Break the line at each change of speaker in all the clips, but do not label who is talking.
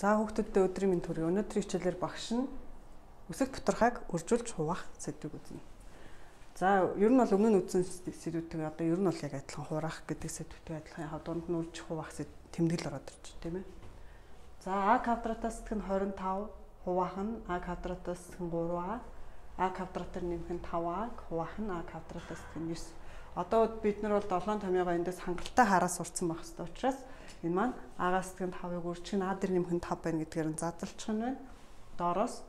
За хүүхдүүддээ өдрийн минь төрөй. Өнөөдрийн хичээлээр багш нь өсөх доторхайг үржүүлж хуваах сэдвийг үзнэ. За ер нь бол өмнө нь үзсэн сэдвүүдтэй одоо ер нь бол яг адилхан хураах гэдэг сэдвүүдтэй адилхан яг дунд нь үржих хуваах тэмдэглэл ороод ирж тийм ээ. За А квадратаас тгэн 25 хуваах нь А квадратаас тгэн 3А А квадратаар нэмэх нь 5А хуваах нь А квадратаас тгэн 9. Одоо бид нар бол 7 томьёогоо эндээс хангалттай хараа сурцсан байх хэрэгтэй учраас Энэ маань агаас тэгэн 5-ыг үржих нь А дээр нэмэх нь 5 байна гэдгээр нь задлчих нь байна. Доороос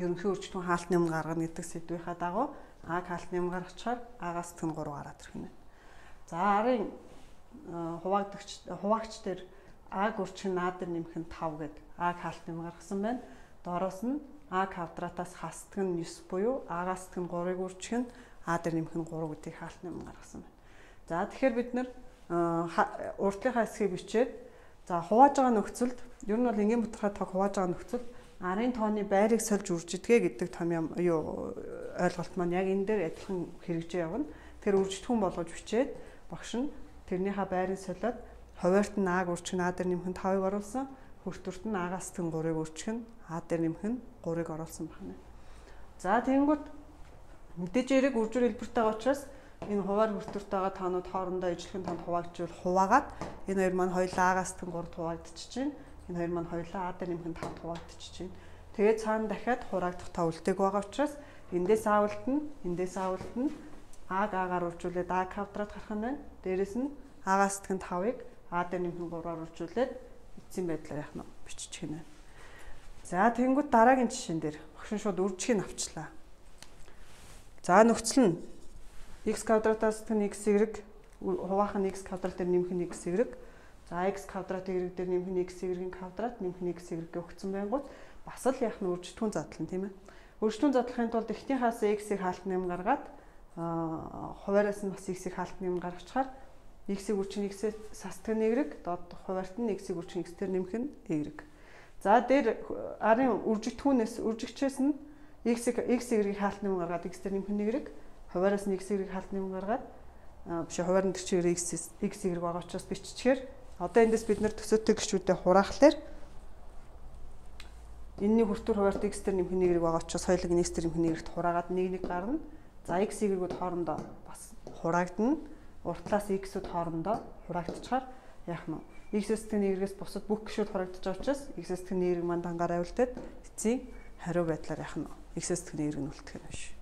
ерөнхий үржигтэн хаалтны өмнө гаргана гэдэг сэдвийнхаа дагуу А-г хаалтны өмнө гаргачаар агаас тэгэн 3 гараад ирэх нь. За арын хуваагдагч хуваагч дээр А-г үржих нь А дээр нэмэх нь 5 гэдэг А-г хаалтны өмнө гаргасан байна. Доороос нь А квадратаас хастдаг нь 9 буюу А-гаас тэгэн 3-ыг үржих нь А дээр нэмэх нь 3 гэдгийг хаалтны өмнө гаргасан байна. За тэгэхээр бид нэр урдлынхаа хэсгийг бичээд за хувааж байгаа нөхцөлд ер нь бол энгийн бутархай тог хувааж байгаа нөхцөлд арын тооны байрыг сольж үржидгээ гэдэг том юм юу ойлголт маань яг энэ дээр адилхан хэрэгжээ явна. Тэр үржигдэхүүн болгож бичээд багш нь тэрнийхээ байрыг солиод хуваарт нь ааг үржих нь а дээр нэмэх нь 5-ыг оруулсан. Хүртүрт нь агаас тэн 3-ыг үржих нь а дээр нэмэх нь 3-ыг оруулсан байна. За тэгэнгүүт мэдээж эрэг үржир хэлбэртэй байгаа учраас энэ хуваар хүртүрт байгаа таанууд хоорондоо ижлэхэн танд хуваагдчихвал хуваагаад энэ хоёр маань хоёулаа агаас тэн 3 хуваагдчих чинь энэ хоёр маань хоёулаа а дээр нэмэх нь 5 хуваагдчих чинь тэгээд цаана дахиад хураагдах та үлдээг байгаа учраас эндээс аавалтна эндээс аавалтна аг агаар үржүүлээд а квадрат гарах нь байна. Дээрэс нь агаас тэн 5-ыг а дээр нэмэх нь 3-аар үржүүлээд эцсийн байдлаар яах нь биччих нь байна за тэгэнгүүт дараагийн жишээн дээр. Багш шууд үржихийг авчлаа за нөхцөл нь x квадратаас тэн x y хуваах нь x квадрат дээр нэмэх нь x y за x квадрат y дээр нэмэх нь x y-ийн квадрат нэмэх нь x y гэ өгсөн байнгут бас л яг нь үржигдэхүүн задлан тийм ээ. Үржигдэхүүн задлахын тулд эхнийхээс x-ийг хаалт нэм гаргаад хуваараас нь бас x-ийг хаалт нэм гаргачихаар x-ийг x-ээс састдаг нь y доод хуваарт нь x-ийг үржих x-дээр нэмэх нь y за дээр арын үржигдэхүүнээс үржигчээс нь x-ийг x y-ийг хаалт нэм гаргаад x-дээр нэмэх нь y хуваараас нь x-ийг хаалтны юм гаргаад биш хуваар нь тэр чигээр x x y байгаа учраас биччихээр одоо эндээс бид нэр төсөөтэй гişүүдээ хураахлаар энэний хүртүр хуваарт x тэр нэмэх нэг байгаа учраас хоёулыг x тэр нэмэх нэгт хураагаад нэг нэг гарна. За x y-гүүд хоорондоо бас хураагдана. Уртлаас x-үүд хоорондоо хураагдчихаар яах нь x-с тэр нэгээс бусад бүх гişүүд хураагдчих байгаа учраас x-с нэрийг манд ангаар авилдаад эцсийн хариу байдлаар яах тэр нэрийг нь үлдэх юм биш.